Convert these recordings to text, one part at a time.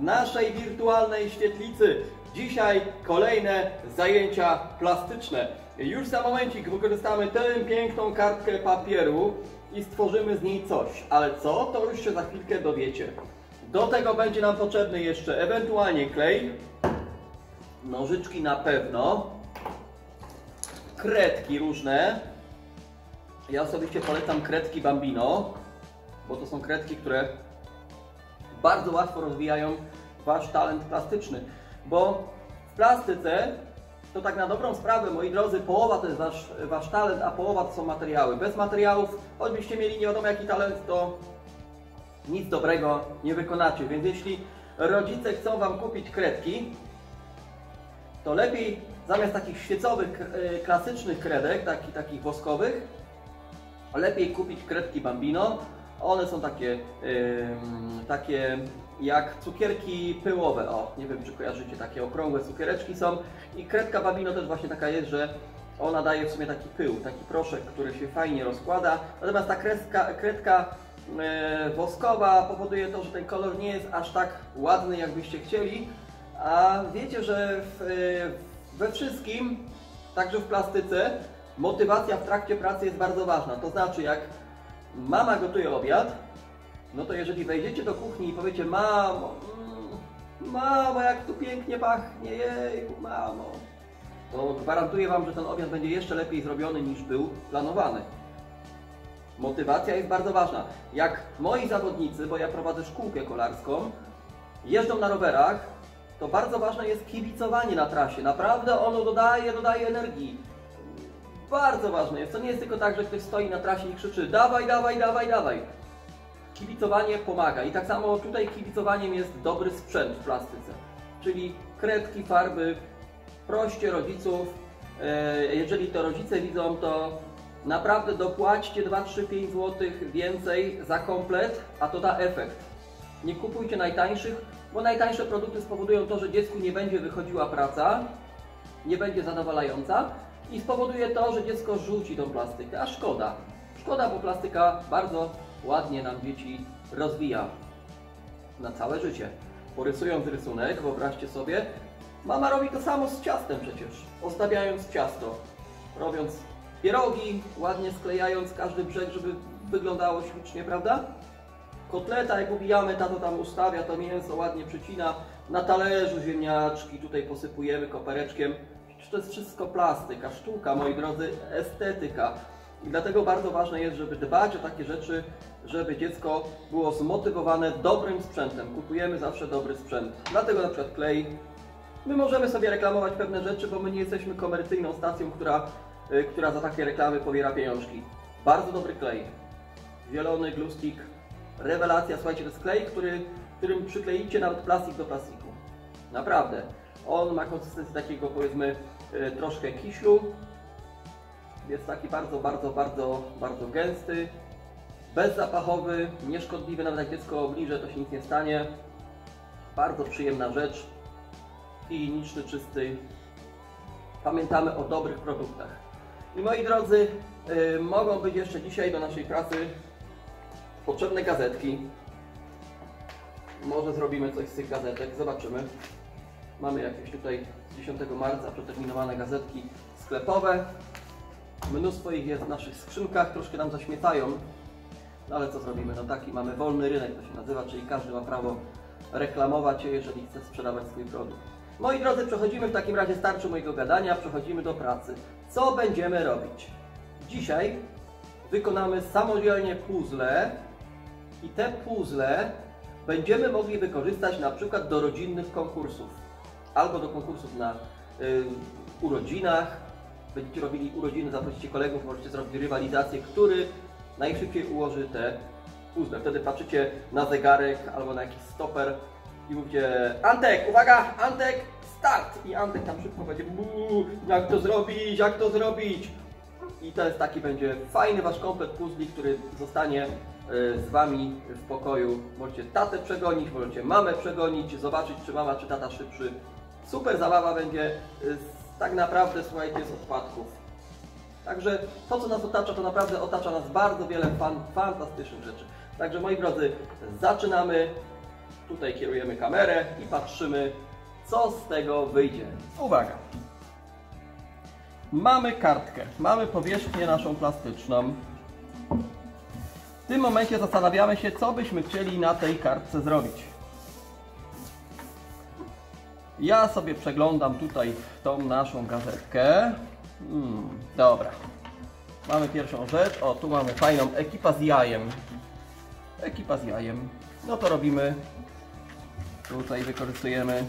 naszej wirtualnej świetlicy. Dzisiaj kolejne zajęcia plastyczne. Już za momencik wykorzystamy tę piękną kartkę papieru i stworzymy z niej coś. Ale co, to już się za chwilkę dowiecie. Do tego będzie nam potrzebny jeszcze ewentualnie klej, nożyczki na pewno, kredki różne. Ja osobiście polecam kredki Bambino, bo to są kredki, które bardzo łatwo rozwijają Wasz talent plastyczny. Bo w plastyce to tak na dobrą sprawę, moi drodzy, połowa to jest wasz, wasz talent, a połowa to są materiały. Bez materiałów, choćbyście mieli nie wiadomo jaki talent, to nic dobrego nie wykonacie. Więc jeśli rodzice chcą Wam kupić kredki, to lepiej zamiast takich świecowych, e, klasycznych kredek, takich, takich woskowych, lepiej kupić kredki Bambino. One są takie, takie jak cukierki pyłowe. O, nie wiem czy kojarzycie, takie okrągłe cukiereczki są. I kredka Bambino też właśnie taka jest, że ona daje w sumie taki pył, taki proszek, który się fajnie rozkłada. Natomiast ta kredka, e, woskowa powoduje to, że ten kolor nie jest aż tak ładny, jakbyście chcieli. A wiecie, że w, e, we wszystkim, także w plastyce, motywacja w trakcie pracy jest bardzo ważna. To znaczy, jak mama gotuje obiad, no to jeżeli wejdziecie do kuchni i powiecie, mamo, mm, mamo, jak tu pięknie pachnie, jej, mamo, to gwarantuję Wam, że ten obiad będzie jeszcze lepiej zrobiony niż był planowany. Motywacja jest bardzo ważna. Jak moi zawodnicy, bo ja prowadzę szkółkę kolarską, jeżdżą na rowerach, to bardzo ważne jest kibicowanie na trasie. Naprawdę ono dodaje, dodaje energii. Bardzo ważne jest. To nie jest tylko tak, że ktoś stoi na trasie i krzyczy dawaj, dawaj, dawaj, dawaj. Kibicowanie pomaga i tak samo tutaj kibicowaniem jest dobry sprzęt w plastyce. Czyli kredki, farby. Proście rodziców. E, jeżeli to rodzice widzą, to naprawdę dopłaćcie 2, 3, 5 zł więcej za komplet, a to da efekt. Nie kupujcie najtańszych, bo najtańsze produkty spowodują to, że dziecku nie będzie wychodziła praca, nie będzie zadowalająca, i spowoduje to, że dziecko rzuci tą plastykę, a szkoda. Szkoda, bo plastyka bardzo ładnie nam dzieci rozwija na całe życie. Porysując rysunek, wyobraźcie sobie, mama robi to samo z ciastem przecież, ostawiając ciasto, robiąc pierogi, ładnie sklejając każdy brzeg, żeby wyglądało ślicznie, prawda? Kotleta, jak ubijamy, tato tam ustawia to mięso, ładnie przycina, na talerzu ziemniaczki, tutaj posypujemy kopereczkiem, to jest wszystko plastyka, sztuka, moi drodzy, estetyka. I dlatego bardzo ważne jest, żeby dbać o takie rzeczy, żeby dziecko było zmotywowane dobrym sprzętem. Kupujemy zawsze dobry sprzęt. Dlatego na przykład klej. My możemy sobie reklamować pewne rzeczy, bo my nie jesteśmy komercyjną stacją, która, y, która za takie reklamy pobiera pieniążki. Bardzo dobry klej. Zielony glue stick. Rewelacja, słuchajcie, to jest klej, który, którym przykleicie nawet plastik do plastiku. Naprawdę. On ma konsystencję takiego powiedzmy e, troszkę kiślu. Jest taki bardzo, bardzo, bardzo, bardzo gęsty. Bezzapachowy, nieszkodliwy, nawet jak dziecko obliże to się nic nie stanie. Bardzo przyjemna rzecz. Higieniczny, czysty. Pamiętamy o dobrych produktach. I moi drodzy, yy, mogą być jeszcze dzisiaj do naszej pracy potrzebne gazetki. Może zrobimy coś z tych gazetek, zobaczymy. Mamy jakieś tutaj 10 marca przeterminowane gazetki sklepowe. Mnóstwo ich jest w naszych skrzynkach, troszkę nam zaśmiecają. No ale co zrobimy? No taki mamy wolny rynek, to się nazywa, czyli każdy ma prawo reklamować się, jeżeli chce sprzedawać swój produkt. Moi drodzy, przechodzimy w takim razie, starczy mojego gadania, przechodzimy do pracy. Co będziemy robić? Dzisiaj wykonamy samodzielnie puzzle i te puzzle będziemy mogli wykorzystać na przykład do rodzinnych konkursów albo do konkursów na y, urodzinach. Będziecie robili urodziny, zaprosicie kolegów, możecie zrobić rywalizację, który najszybciej ułoży te puzzle. Wtedy patrzycie na zegarek albo na jakiś stoper i mówicie Antek, uwaga, Antek, start! I Antek tam szybko będzie jak to zrobić, jak to zrobić? I to jest taki będzie fajny Wasz komplet puzli, który zostanie y, z Wami w pokoju. Możecie tatę przegonić, możecie mamę przegonić, zobaczyć czy mama czy tata szybszy super zabawa będzie y, tak naprawdę, słuchajcie, z odpadków. Także to, co nas otacza, to naprawdę otacza nas bardzo wiele fan, fantastycznych rzeczy. Także moi drodzy, zaczynamy. Tutaj kierujemy kamerę i patrzymy, co z tego wyjdzie. Uwaga! Mamy kartkę, mamy powierzchnię naszą plastyczną. W tym momencie zastanawiamy się, co byśmy chcieli na tej kartce zrobić. Ja sobie przeglądam tutaj tą naszą gazetkę. Hmm, dobra. Mamy pierwszą rzecz. O, tu mamy fajną ekipa z jajem. Ekipa z jajem. No to robimy. Tutaj wykorzystujemy.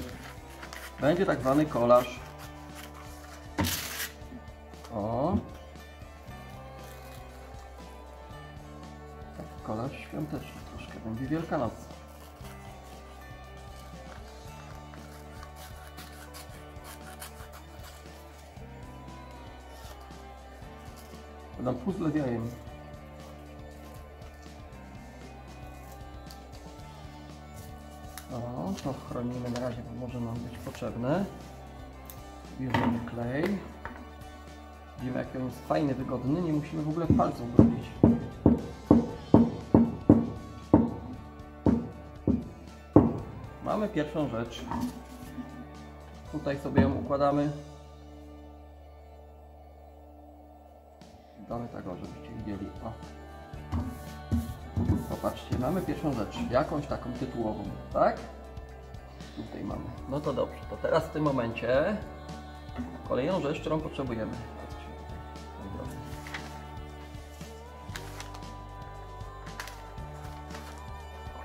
Będzie tak zwany kolaż. O. Taki kolaż świąteczny troszkę. Będzie Wielkanoc. Dam puzzle z jajem. O, to chronimy na razie, bo może nam być potrzebne. Bierzemy klej. Widzimy jak on jest fajny, wygodny, nie musimy w ogóle palców robić. Mamy pierwszą rzecz. Tutaj sobie ją układamy. Tak, o, żebyście widzieli. O. Popatrzcie, mamy pierwszą rzecz, jakąś taką tytułową, tak? Tutaj mamy. No to dobrze, to teraz w tym momencie kolejną rzecz, którą potrzebujemy.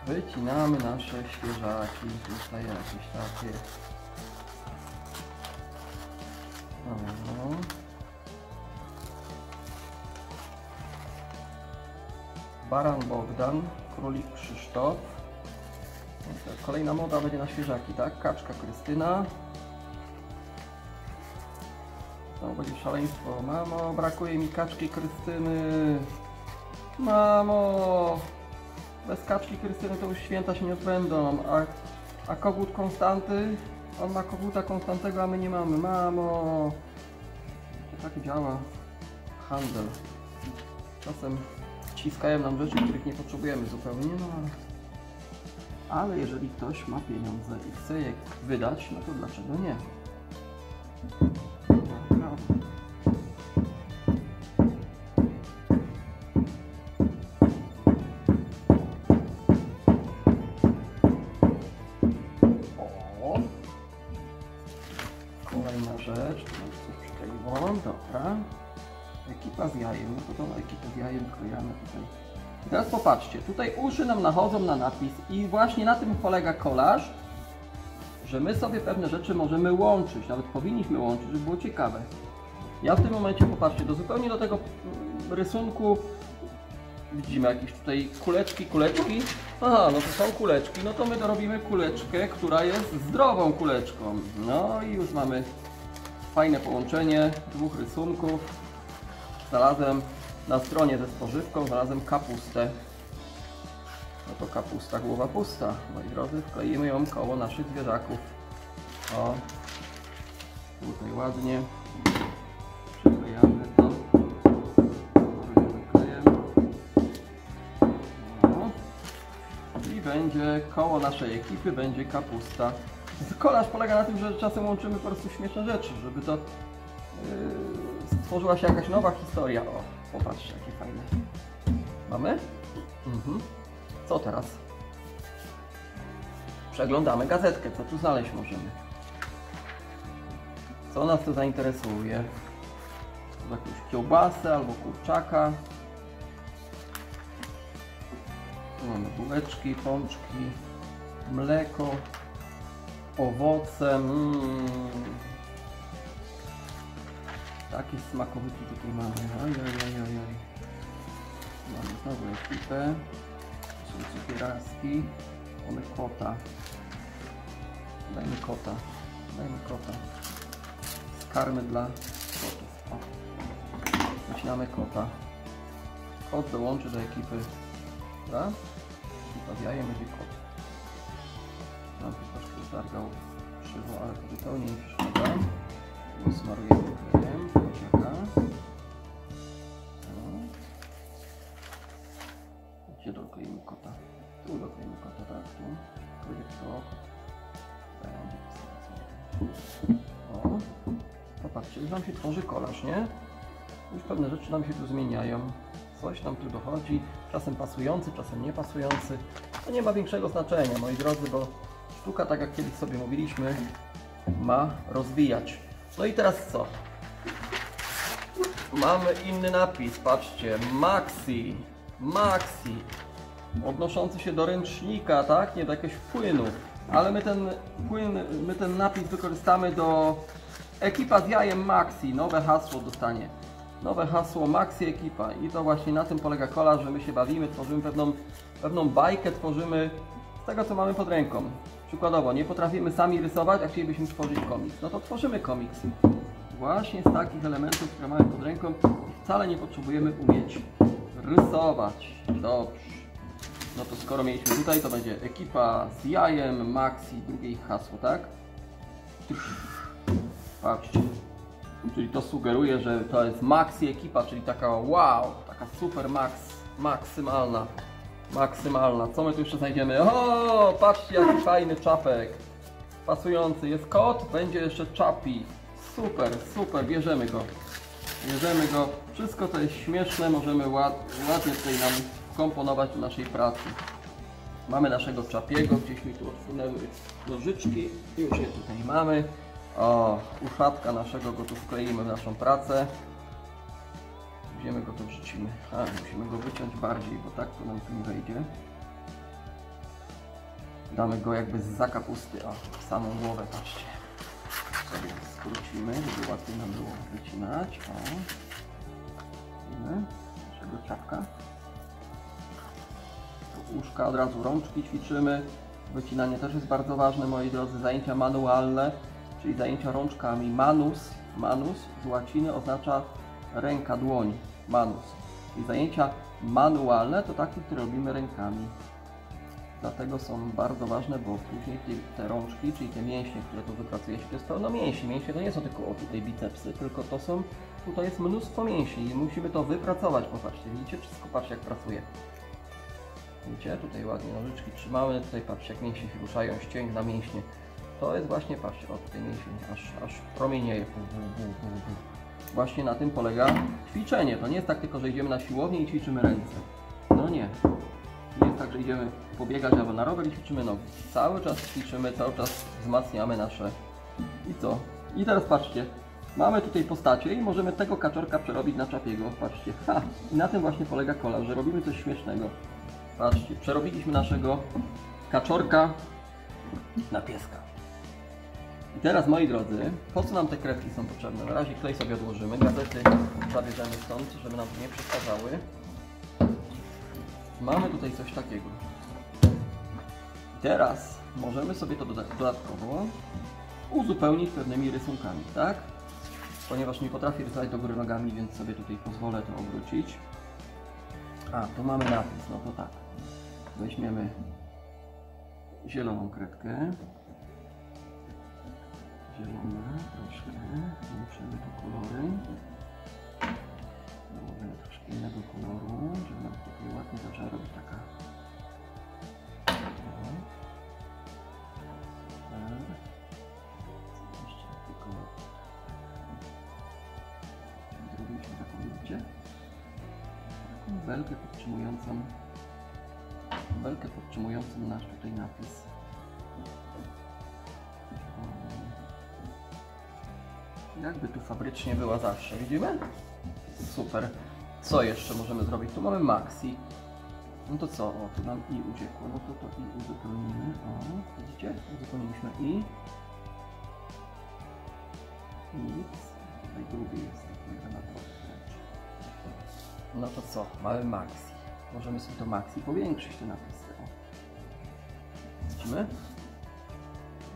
Wycinamy nasze świeżaki, tutaj jakieś takie. Baran Bogdan, Królik Krzysztof. Kolejna moda będzie na świeżaki, tak? Kaczka Krystyna. To będzie szaleństwo. Mamo, brakuje mi kaczki Krystyny. Mamo, bez kaczki Krystyny to już święta się nie odbędą. A, a kogut Konstanty? On ma koguta Konstantego, a my nie mamy. Mamo. To tak działa handel. Czasem wciskają nam rzeczy, których nie potrzebujemy zupełnie, no ale... Ale jeżeli ktoś ma pieniądze i chce je wydać, no to dlaczego nie? No, Ekipa z jajem, no to tą ekipę z jajem krojamy tutaj. I teraz popatrzcie, tutaj uszy nam nachodzą na napis i właśnie na tym polega kolaż, że my sobie pewne rzeczy możemy łączyć, nawet powinniśmy łączyć, żeby było ciekawe. Ja w tym momencie, popatrzcie, do zupełnie do tego mm, rysunku widzimy jakieś tutaj kuleczki, kuleczki. Aha, no to są kuleczki, no to my dorobimy kuleczkę, która jest zdrową kuleczką. No i już mamy fajne połączenie dwóch rysunków. Znalazłem na stronie ze spożywką, znalazłem kapustę. No to kapusta, głowa pusta. Moi drodzy, wkleimy ją koło naszych zwierzaków. O, tutaj ładnie. Przyklejamy to. I będzie koło naszej ekipy będzie kapusta. Kolaż polega na tym, że czasem łączymy po prostu śmieszne rzeczy, żeby to yy, stworzyła się jakaś nowa historia. O, popatrzcie, jakie fajne. Mamy? Mhm. Co teraz? Przeglądamy gazetkę, co tu znaleźć możemy. Co nas tu zainteresuje? Jakąś kiełbasę albo kurczaka. Tu mamy bułeczki, pączki, mleko, owoce. Mm. Takie smakowyki tutaj mamy. Oj, oj, oj, oj. Mamy znowu ekipę. Są cukieraski. Mamy kota. Dajmy kota. Dajmy kota. Skarmy dla kotów. O. Zaczynamy kota. Kot dołączy do ekipy. Dobra? Ekipa z jajem będzie kot. Tam troszkę zargał krzywo, ale to zupełnie nie przeszkadza. Smarujemy klejem. Kociaka. O. Gdzie dokleimy kota? Tu dokleimy kota, tak, tu. Tu. Będzie sobie. O, popatrzcie, już nam się tworzy kolaż, nie? Już pewne rzeczy nam się tu zmieniają. Coś nam tu dochodzi, czasem pasujący, czasem niepasujący. To nie ma większego znaczenia, moi drodzy, bo sztuka, tak jak kiedyś sobie mówiliśmy, ma rozwijać. No i teraz co? Mamy inny napis, patrzcie, Maxi, Maxi, odnoszący się do ręcznika, tak, nie do jakiegoś płynu, ale my ten płyn, my ten napis wykorzystamy do ekipa z jajem Maxi, nowe hasło dostanie, nowe hasło Maxi ekipa. I to właśnie na tym polega kola, że my się bawimy, tworzymy pewną, pewną bajkę, tworzymy z tego, co mamy pod ręką. Przykładowo, nie potrafimy sami rysować, a chcielibyśmy stworzyć komiks, no to tworzymy komiks właśnie z takich elementów, które mamy pod ręką i wcale nie potrzebujemy umieć rysować. Dobrze. No to skoro mieliśmy tutaj, to będzie ekipa z jajem, Maxi, drugie ich hasło, tak? Patrzcie. Czyli to sugeruje, że to jest Maxi ekipa, czyli taka wow, taka super max, maksymalna, maksymalna. Co my tu jeszcze znajdziemy? O, patrzcie jaki fajny czapek. Pasujący. Jest kot, będzie jeszcze czapi. Super, super, bierzemy go. Bierzemy go. Wszystko to jest śmieszne, możemy ład, ładnie tutaj nam komponować do naszej pracy. Mamy naszego czapiego, gdzieś mi tu odsunęły nożyczki. Już je tutaj mamy. O, uszatka naszego go tu wkleimy w naszą pracę. Weźmiemy go tu wrzucimy. A, musimy go wyciąć bardziej, bo tak to nam tu nie wejdzie. Damy go jakby z zakapusty, w samą głowę, patrzcie sobie skrócimy, żeby łatwiej nam było wycinać. O. Widzimy naszego czapka. Tu uszka, od razu rączki ćwiczymy. Wycinanie też jest bardzo ważne, moi drodzy. Zajęcia manualne, czyli zajęcia rączkami. Manus, manus z łaciny oznacza ręka, dłoń. Manus. I zajęcia manualne to takie, które robimy rękami. Dlatego są bardzo ważne, bo później te, te rączki, czyli te mięśnie, które tu wypracuje się, to jest pełno mięśni. Mięśnie to nie są tylko o tutaj bicepsy, tylko to są, tutaj jest mnóstwo mięśni i musimy to wypracować. Popatrzcie, widzicie? Wszystko patrzcie jak pracuje. Widzicie? Tutaj ładnie nożyczki trzymamy, tutaj patrzcie jak mięśnie się ruszają, ścięgna mięśnie. To jest właśnie, patrzcie, o tutaj mięśnie aż, aż promienieje. Bu, bu, bu, bu. Właśnie na tym polega ćwiczenie. To nie jest tak tylko, że idziemy na siłownię i ćwiczymy ręce. No nie. Nie jest tak, że idziemy pobiegać albo na rower i ćwiczymy nogi. Cały czas ćwiczymy, cały czas wzmacniamy nasze... I co? I teraz patrzcie, mamy tutaj postacie i możemy tego kaczorka przerobić na czapiego. Patrzcie, ha! I na tym właśnie polega kola, że robimy coś śmiesznego. Patrzcie, przerobiliśmy naszego kaczorka na pieska. Teraz, moi drodzy, po co nam te kredki są potrzebne? Na razie klej sobie odłożymy, gazety zabierzemy stąd, żeby nam nie przeszkadzały. Mamy tutaj coś takiego. Teraz możemy sobie to doda- dodatkowo uzupełnić pewnymi rysunkami, tak? Ponieważ nie potrafię rysować do góry nogami, więc sobie tutaj pozwolę to obrócić. A, tu mamy napis, no to tak. Weźmiemy zieloną kredkę. Zielone, troszkę. Włączymy tu kolory. Dołożymy troszkę innego koloru, żeby nam tutaj ładnie zaczęła robić taka... Tak. Zrobiliśmy taką? Taką belkę podtrzymującą belkę podtrzymującą nasz tutaj napis. Jakby tu fabrycznie była zawsze, widzimy? Super. Co jeszcze możemy zrobić? Tu mamy maxi. No to co? O, tu nam i uciekło. No to to i uzupełnimy. O, widzicie? Uzupełniliśmy i. Nic. Tutaj drugi jest taki granatowy. No to co? Mamy maxi. Możemy sobie to maxi powiększyć te napisy. O. Widzimy?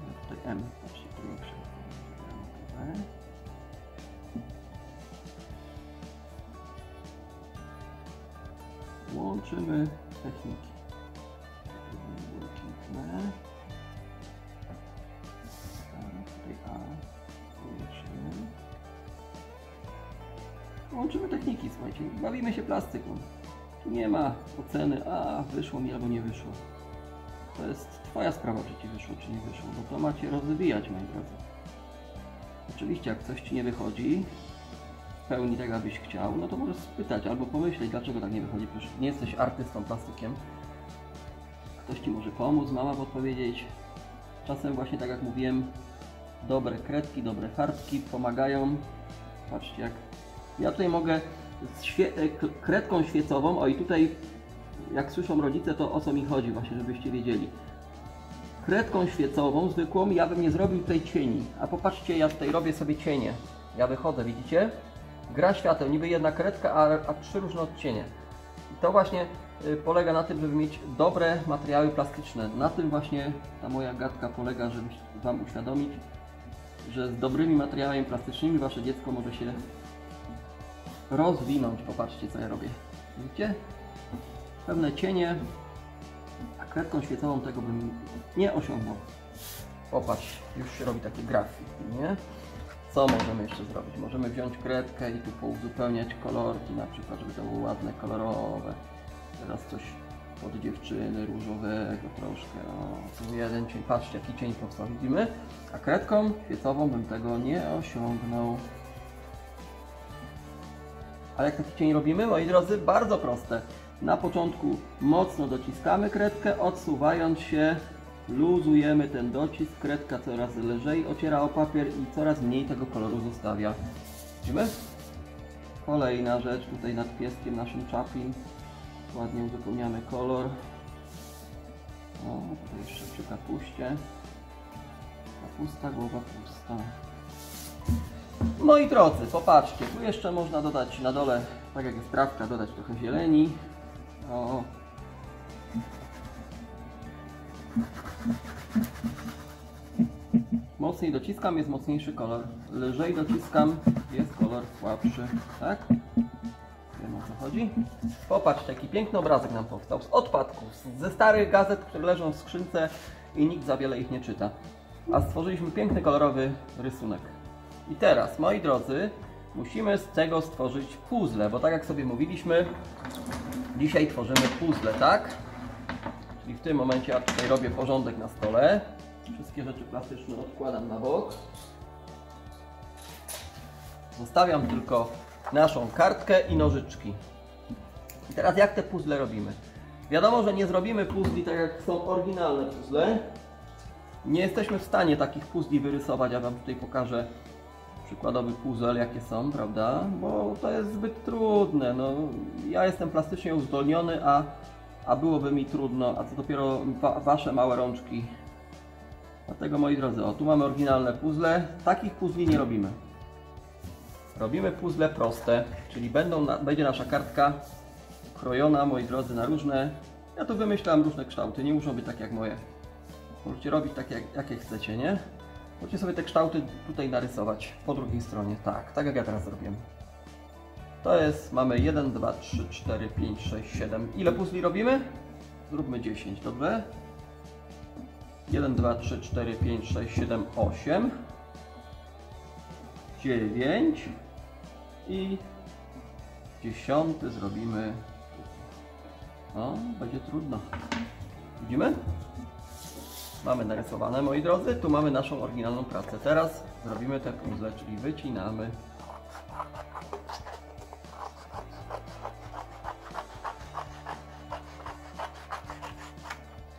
No tutaj M. Patrzcie, powiększymy. Łączymy techniki. Łączymy. Tak. Łączymy. Techniki, słuchajcie. Bawimy się plastyką. nie ma oceny, a wyszło mi albo nie wyszło. To jest Twoja sprawa, czy Ci wyszło, czy nie wyszło, bo to macie rozwijać, moi drodzy. Oczywiście, jak coś Ci nie wychodzi, pełni tak, abyś chciał, no to możesz spytać albo pomyśleć, dlaczego tak nie wychodzi. Przecież nie jesteś artystą plastykiem. Ktoś Ci może pomóc, mama podpowiedzieć. Czasem właśnie tak jak mówiłem, dobre kredki, dobre farbki pomagają. Patrzcie jak ja tutaj mogę świe- e, kredką świecową, o i tutaj jak słyszą rodzice to o co mi chodzi właśnie, żebyście wiedzieli. Kredką świecową, zwykłą, ja bym nie zrobił tej cieni. A popatrzcie, ja tutaj robię sobie cienie. Ja wychodzę, widzicie? Gra świateł, niby jedna kredka, a, a trzy różne odcienie. I to właśnie y, polega na tym, żeby mieć dobre materiały plastyczne. Na tym właśnie ta moja gadka polega, żeby Wam uświadomić, że z dobrymi materiałami plastycznymi Wasze dziecko może się rozwinąć. Popatrzcie, co ja robię. Widzicie? Pewne cienie, a kredką świecową tego bym nie osiągnął. Popatrz, już się robi takie grafiki, nie? Co możemy jeszcze zrobić? Możemy wziąć kredkę i tu pouzupełniać kolorki, na przykład, żeby to było ładne, kolorowe. Teraz coś pod dziewczyny, różowego troszkę. O, tu jeden cień, patrzcie jaki cień powstał, widzimy? A kredką świecową bym tego nie osiągnął. A jak taki cień robimy, moi drodzy? Bardzo proste. Na początku mocno dociskamy kredkę, odsuwając się, luzujemy ten docisk, kredka coraz lżej ociera o papier i coraz mniej tego koloru zostawia. Widzimy? Kolejna rzecz, tutaj nad pieskiem naszym Chaplin. Ładnie uzupełniamy kolor. O, tutaj jeszcze przy kapuście. Kapusta, głowa pusta. Moi drodzy, popatrzcie, tu jeszcze można dodać na dole, tak jak jest trawka, dodać trochę zieleni. O. Mocniej dociskam, jest mocniejszy kolor. Lżej dociskam, jest kolor słabszy. Tak? Wiem o co chodzi. Popatrzcie, jaki piękny obrazek nam powstał. Z odpadków, ze starych gazet, które leżą w skrzynce i nikt za wiele ich nie czyta. A stworzyliśmy piękny, kolorowy rysunek. I teraz, moi drodzy, musimy z tego stworzyć puzzle, bo tak jak sobie mówiliśmy, dzisiaj tworzymy puzzle, tak? Czyli w tym momencie ja tutaj robię porządek na stole. Wszystkie rzeczy plastyczne odkładam na bok. Zostawiam tylko naszą kartkę i nożyczki. I teraz jak te puzzle robimy? Wiadomo, że nie zrobimy puzli tak jak są oryginalne puzzle. Nie jesteśmy w stanie takich puzli wyrysować. Ja Wam tutaj pokażę przykładowy puzzle, jakie są, prawda? Bo to jest zbyt trudne. No, ja jestem plastycznie uzdolniony, a, a byłoby mi trudno, a co dopiero wa Wasze małe rączki. Dlatego, moi drodzy, o, tu mamy oryginalne puzzle. Takich puzli nie robimy. Robimy puzzle proste, czyli będą na, będzie nasza kartka krojona, moi drodzy, na różne. Ja tu wymyślam różne kształty, nie muszą być takie jak moje. Możecie robić takie, jak, jakie chcecie, nie? Możecie sobie te kształty tutaj narysować po drugiej stronie. Tak, tak jak ja teraz zrobiłem. To jest, mamy 1, 2, 3, 4, 5, 6, 7. Ile puzli robimy? Zróbmy 10, dobrze? 1, 2, 3, 4, 5, 6, 7, 8. 9 i dziesiąty zrobimy. O, będzie trudno. Widzimy? Mamy narysowane, moi drodzy. Tu mamy naszą oryginalną pracę. Teraz zrobimy te puzzle, czyli wycinamy.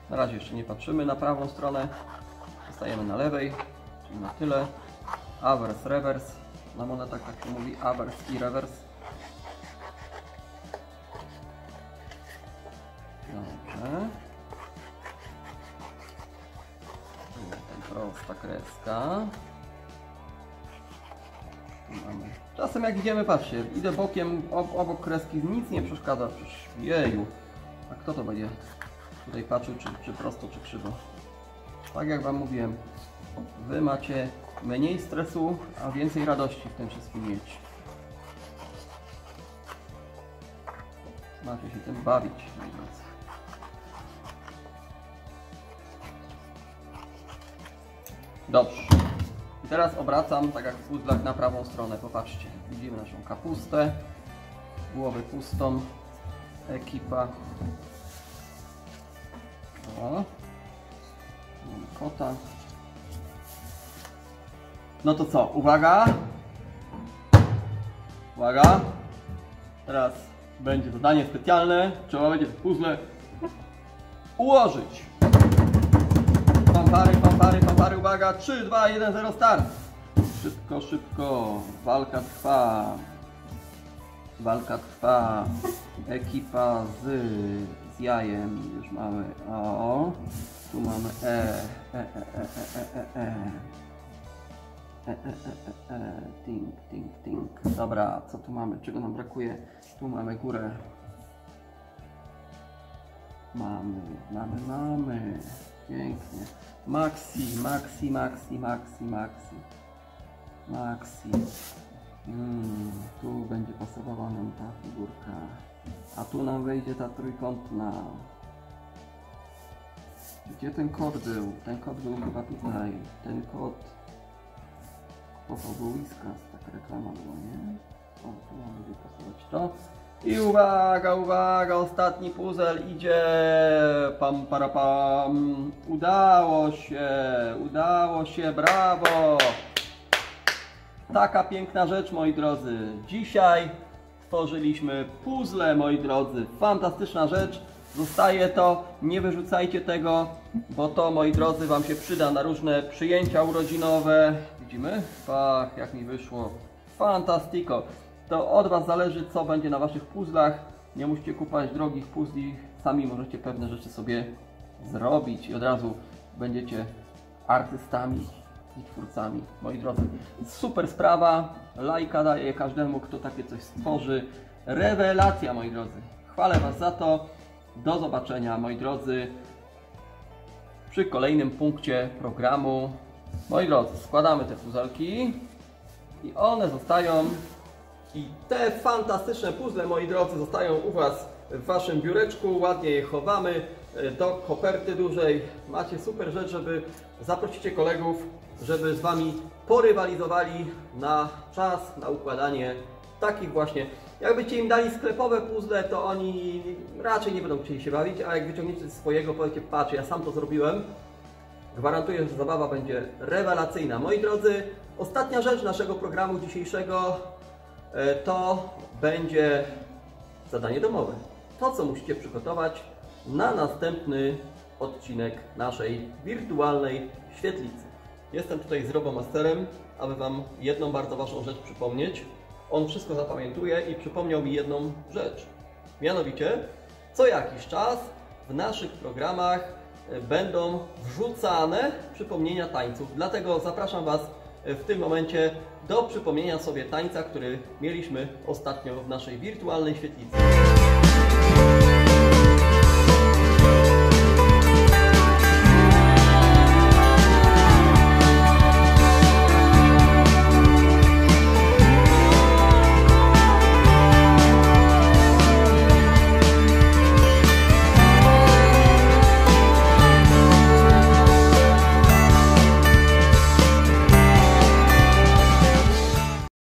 Na razie jeszcze nie patrzymy na prawą stronę. Zostajemy na lewej, czyli na tyle. Avers, rewers. Na monetach tak się mówi avers i rewers. Dobrze. Prosta kreska. Mamy. Czasem jak idziemy, patrzcie, idę bokiem ob obok kreski, nic nie przeszkadza. Przecież, jeju. A kto to będzie tutaj patrzył, czy, czy prosto, czy krzywo? Tak jak Wam mówiłem, Wy macie mniej stresu, a więcej radości w tym wszystkim mieć. Macie się tym bawić. Dobrze. I teraz obracam, tak jak w puzzlach, na prawą stronę. Popatrzcie. Widzimy naszą kapustę, głowę pustą. ekipa. O. Mamy kota. No to co, uwaga. Uwaga. Teraz będzie zadanie specjalne. Trzeba będzie puzzle ułożyć. Fanfary, fanfary, fanfary, uwaga. 3, 2, 1, 0, start. Szybko, szybko. Walka trwa. Walka trwa. Ekipa z, jajem. Już mamy O. Tu mamy E. E, E, E, E, E, E, E. E, e. Ting, ting, ting. Dobra, co tu mamy? Czego nam brakuje? Tu mamy górę. Mamy, mamy, mamy. Pięknie. Maxi, maxi, maxi, maxi, maxi. Maxi. Mm, tu będzie pasowała nam ta figurka. A tu nam wejdzie ta trójkątna. Gdzie ten kod był? Ten kod był chyba tutaj. Ten kod. Pochował Whiskas, taka reklama była, nie? O, tu mamy wypasować to. I uwaga, uwaga, ostatni puzzle idzie. Pam, para, pam. Udało się, udało się, brawo. Taka piękna rzecz, moi drodzy. Dzisiaj tworzyliśmy puzzle, moi drodzy. Fantastyczna rzecz. Zostaje to, nie wyrzucajcie tego, bo to, moi drodzy, Wam się przyda na różne przyjęcia urodzinowe. Widzimy? Pach, jak mi wyszło. Fantastico. To od Was zależy, co będzie na Waszych puzzlach. Nie musicie kupować drogich puzli. Sami możecie pewne rzeczy sobie zrobić i od razu będziecie artystami i twórcami, moi drodzy. Super sprawa. Lajka daję każdemu, kto takie coś stworzy. Rewelacja, moi drodzy. Chwalę Was za to. Do zobaczenia, moi drodzy, przy kolejnym punkcie programu. Moi drodzy, składamy te puzelki i one zostają i te fantastyczne puzzle, moi drodzy, zostają u Was w Waszym biureczku. Ładnie je chowamy e, do koperty dużej. Macie super rzecz, żeby zaprosicie kolegów, żeby z Wami porywalizowali na czas, na układanie takich właśnie. Jakbyście im dali sklepowe puzzle, to oni raczej nie będą chcieli się bawić, a jak wyciągniecie swojego, powiecie, patrz, ja sam to zrobiłem, Gwarantuję, że zabawa będzie rewelacyjna. Moi drodzy, ostatnia rzecz naszego programu dzisiejszego e, to będzie zadanie domowe. To, co musicie przygotować na następny odcinek naszej wirtualnej świetlicy. Jestem tutaj z Robomasterem, aby Wam jedną bardzo ważną rzecz przypomnieć. On wszystko zapamiętuje i przypomniał mi jedną rzecz. Mianowicie, co jakiś czas w naszych programach e, będą wrzucane przypomnienia tańców. Dlatego zapraszam Was e, w tym momencie do przypomnienia sobie tańca, który mieliśmy ostatnio w naszej wirtualnej świetlicy.